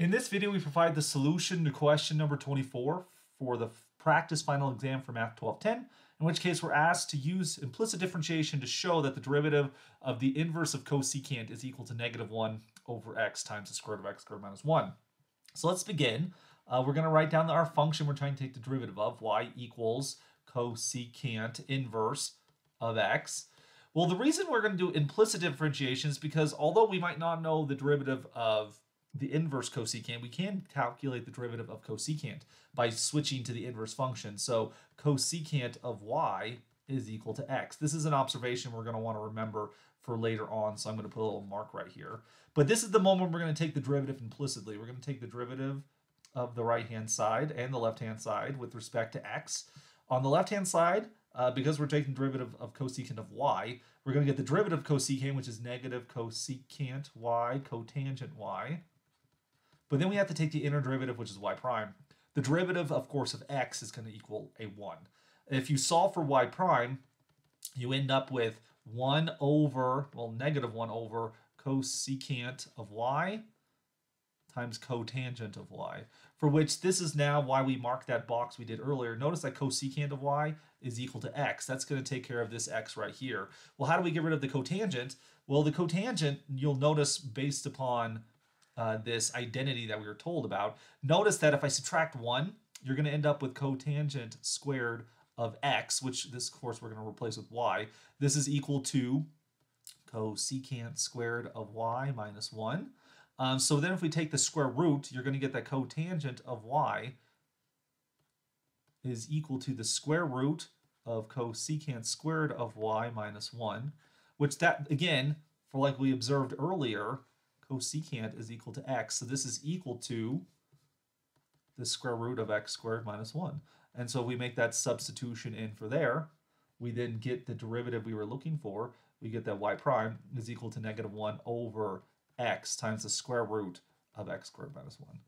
In this video, we provide the solution to question number 24 for the practice final exam for Math 1210, in which case we're asked to use implicit differentiation to show that the derivative of the inverse of cosecant is equal to negative 1 over x times the square root of x squared minus 1. So let's begin. Uh, we're going to write down our function we're trying to take the derivative of, y equals cosecant inverse of x. Well, the reason we're going to do implicit differentiation is because although we might not know the derivative of the inverse cosecant, we can calculate the derivative of cosecant by switching to the inverse function. So cosecant of y is equal to x. This is an observation we're going to want to remember for later on, so I'm going to put a little mark right here. But this is the moment we're going to take the derivative implicitly. We're going to take the derivative of the right-hand side and the left-hand side with respect to x. On the left-hand side, uh, because we're taking derivative of cosecant of y, we're going to get the derivative of cosecant, which is negative cosecant y cotangent y. But then we have to take the inner derivative, which is y prime. The derivative, of course, of x is going to equal a 1. If you solve for y prime, you end up with 1 over, well, negative 1 over cosecant of y times cotangent of y, for which this is now why we marked that box we did earlier. Notice that cosecant of y is equal to x. That's going to take care of this x right here. Well, how do we get rid of the cotangent? Well, the cotangent, you'll notice based upon uh, this identity that we were told about, notice that if I subtract 1, you're going to end up with cotangent squared of x, which this course we're going to replace with y. This is equal to cosecant squared of y minus 1. Um, so then if we take the square root, you're going to get that cotangent of y is equal to the square root of cosecant squared of y minus 1, which that, again, for like we observed earlier, cosecant is equal to x. So this is equal to the square root of x squared minus 1. And so we make that substitution in for there. We then get the derivative we were looking for. We get that y prime is equal to negative 1 over x times the square root of x squared minus 1.